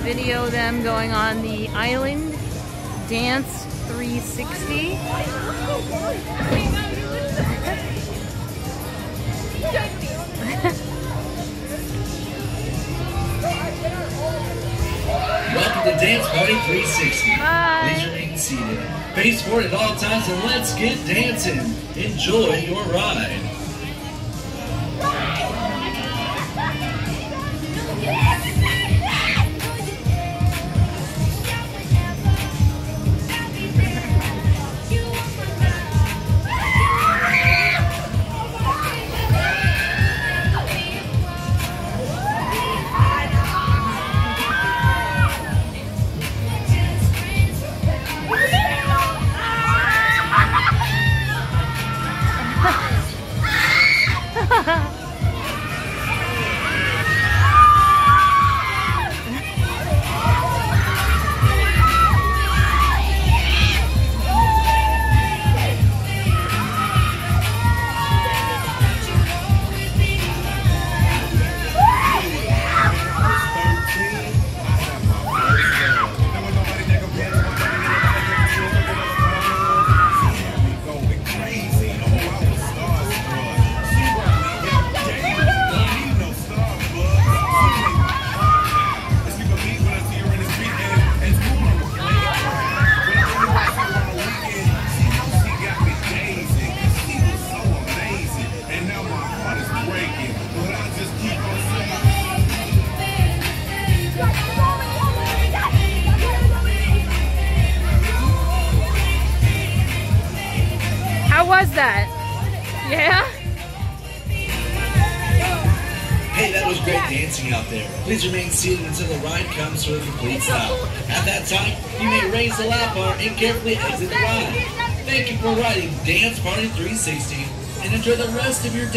video them going on the Island Dance 360. Welcome to Dance Party 360. Hi. Please remain seated. Face forward at all times and let's get dancing. Enjoy your ride. 哈 哈 was that? Yeah? Hey, that was great dancing out there. Please remain seated until the ride comes to a complete stop. At that time, you may raise the lap bar and carefully exit the ride. Thank you for riding Dance Party 360 and enjoy the rest of your day.